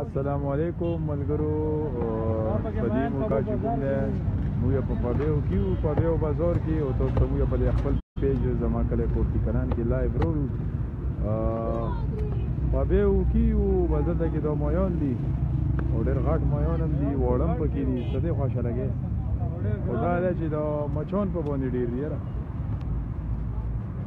السلام علیکم ملګرو په دې موقع چې کوم دی موږ په پبیو کې یو پبیو بازار کې او تاسو ته موږ په خپل پیج زما کله کوټی کران کې لایو ورو پبیو کې یو بازار ته کې د مایان دي او ډېر غټ مایان هم دي وړم پکې دي څه دې خوشاله لګي خدا دې چې د مچون په باندې ډېر دی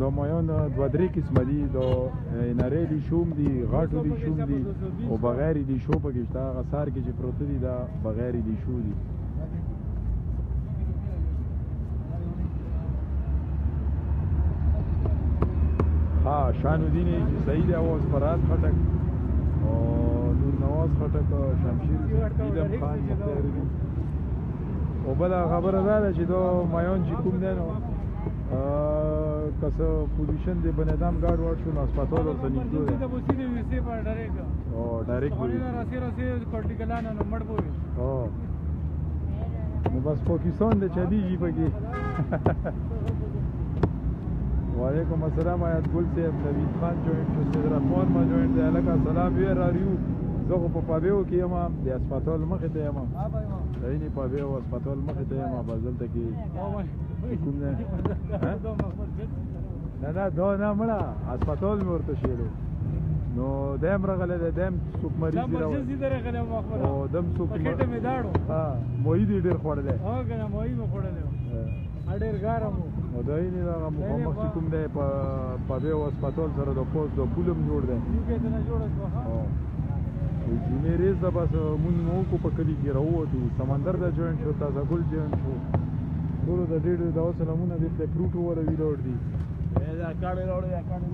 دا مایان دوه درې قسمه دي دا نری دي شوم دي غټو دي شوم دي او بغیر دي شو پکې شته هغه سار کې چې پروت دي دا بغیر دي شو دي ها شان الدین سعید اواز فراد خټک او نور نواز خټک شمشیر دیدم خان مختار او بل خبره دا ده چې دا مایون چې کوم دی نو که څه پوزیشن دی بنې دام ګارډ ور شو نو هسپتال ورته نږدې دی دا بوسی دی ویسې پر ډایرکټ او ډایرکټ وی نه راسي راسي کورټیکلان نو مړ بوي او نو بس پاکستان دی چلیږي پکې وعلیکم السلام آیات ګل صاحب نوید خان جوائن شو سید رحمان ما جوائن دی الکه سلام وی راریو زه په پاویو کې یم د هسپتال مخې ته یم دیني په بیا هسپتال مخې ته یم بس دلته کې کوم نه نه نه دا نه مړه هسپتال مې ورته شیلو نو دیم راغلی دی دیم څوک مریض دی راغلی دی راغلی ما خو او دم څوک مخې ته مې داړو ها مویي دی ډېر خوړلی ها کنه مویي مې خوړلی ډیر ګرم و دا یې دا مخامخ چې کوم دی په په به هسپتال سره د پوز د پولم جوړ دی یو کې ته نه جوړ شو ها جونې ریز د بس مونږ مو کو په کلی کې راووتو سمندر د جوړ شو تازه ګل جوړ شو ټول د ډېر د اوس لمونه د پلی پروټ وره ویلوړ دي دا کاڼې راوړي دا کاڼې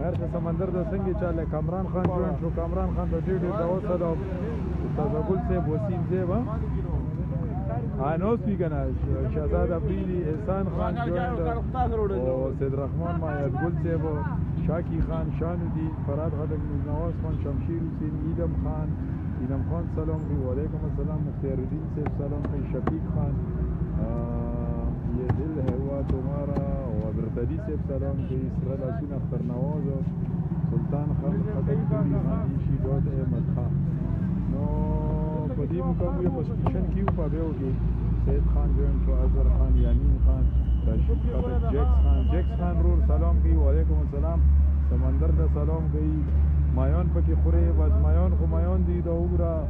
هر څه سمندر د څنګه چاله کامران خان جوړ شو کامران خان ته ډېر ډېر دعوت سره تازه ګل صاحب وسیم زیب انوس وی کنه شهزاد ابریلی احسان خان جوند او سید رحمان مایت ګل صاحب شاکی خان شانو دی فراد غدک نواز خان شمشیر حسین ایدم خان ایدم خان سلام علیکم السلام مختار الدین صرف سلام میں شفیق خان یہ دل ہے ہوا تمہارا اور حضرت علی صرف سلام کے اس رلا سن اختر نواز اور سلطان خان خدای پوری خان شی ډاټ احمد خان نو په دې مقام یو پسپیشن کیو پابه وګي سید خان جوین شو اظهر خان یامین خان راشد خان جیکس خان جیکس خان رور سلام کوي وعلیکم السلام سمندر ته سلام کوي مایان پکې خوري بس مایان خو مایان دي دا وګړه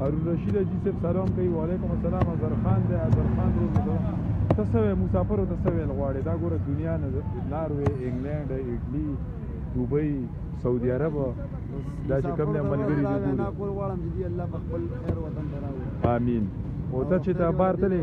هارون رشید جی صاحب سلام کوي وعلیکم السلام اظهر خان دی اظهر خان دی تاسو وې مسافر او تاسو ویل غواړي دا ګوره دنیا نه ناروې انګلند اټلی دوبۍ سعودي عرب دا چې کوم نه ملګری دی ګوره نه کول غواړم چې الله په خپل خیر وطن ته راوړي امين او ته چې ته بار تلې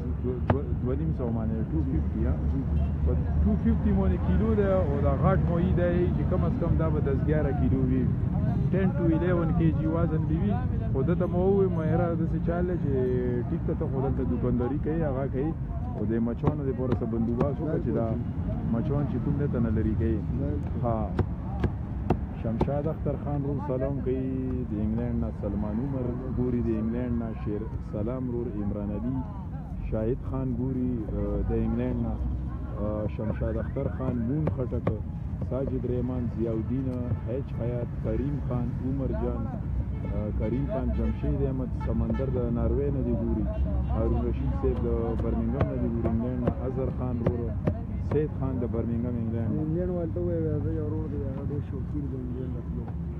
دونیم سو معنی 250 ها 250 مونی کیلو ده او دا غاټ مو ای ده چې کم از کم دا به 10 11 کیلو وي 10 to 11 کیجی جی وزن دی وی خود ته مو وې مهره د څه چاله چې ټیک ته خود ته دکانداری کوي هغه کوي او د مچونو د پوره سره بندوباس وکړي چې دا مچون چې کوم نه تنه لري کوي ها شمشاد اختر خان روم سلام کوي د انګلند نه سلمان عمر ګوري د انګلند نه شیر سلام رور عمران علي شاهد خان ګوري د انګلند نه شمشاد اختر خان مون خټک ساجد رحمان ضیاء الدین هیچ حیات کریم خان عمر جان کریم خان جمشید احمد سمندر د ناروې نه دی ګوري هارون رشید صاحب د برمنګم نه دی ګوري انګلند نه اظهر خان رورو سید خان د برمنګم انګلند انګلند والته وایي زه یو رور دی هغه ډیر شوقین دی انګلند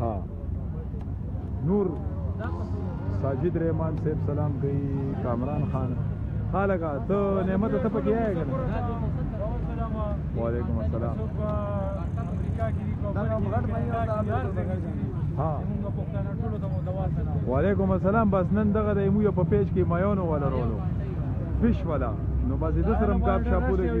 ها نور ساجد رحمان صاحب سلام کوي کامران خان ها لګا ته نعمت ته پکې آیا کنه وعلیکم السلام ها وعلیکم السلام بس نن دغه د یمو په پیج کې مایونو ولا رولو فش ولا نو بس د سرم کاپ شاپوره کې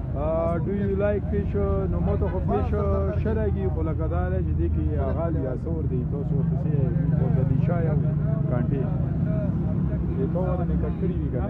ډو یو لایک فیش نو مو ته خو فیش شرګي خو لکه دا نه چې دې کې هغه یا سور دی تاسو ورته سي او د دې شای او کانټي دې ته ور نه کټکړي وی کنه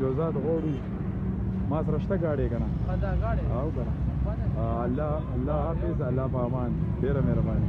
جوزات غوړو ما سره شته گاډي کنه دا گاډي او کنه الله الله حافظ الله پامان ډیره مهرباني